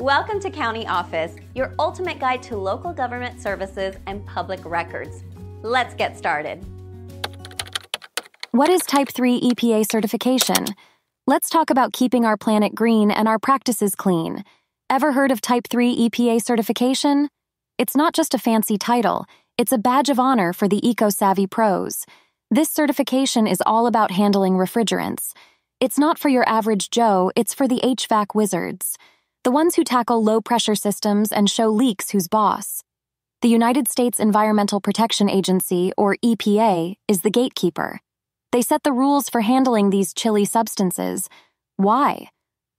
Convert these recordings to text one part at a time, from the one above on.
Welcome to County Office, your ultimate guide to local government services and public records. Let's get started. What is Type 3 EPA certification? Let's talk about keeping our planet green and our practices clean. Ever heard of Type 3 EPA certification? It's not just a fancy title, it's a badge of honor for the eco savvy pros. This certification is all about handling refrigerants. It's not for your average Joe, it's for the HVAC wizards, the ones who tackle low pressure systems and show leaks who's boss. The United States Environmental Protection Agency, or EPA, is the gatekeeper. They set the rules for handling these chilly substances. Why?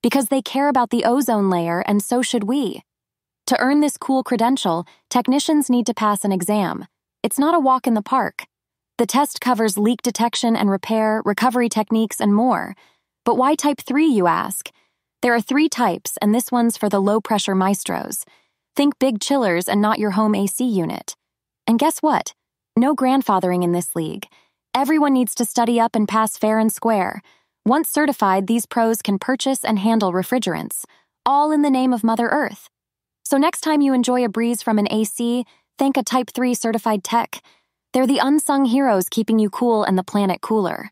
Because they care about the ozone layer, and so should we. To earn this cool credential, technicians need to pass an exam. It's not a walk in the park. The test covers leak detection and repair, recovery techniques, and more. But why type 3, you ask? There are three types, and this one's for the low pressure maestros. Think big chillers and not your home AC unit. And guess what? No grandfathering in this league. Everyone needs to study up and pass fair and square. Once certified, these pros can purchase and handle refrigerants, all in the name of Mother Earth. So next time you enjoy a breeze from an AC, thank a Type 3 certified tech. They're the unsung heroes keeping you cool and the planet cooler.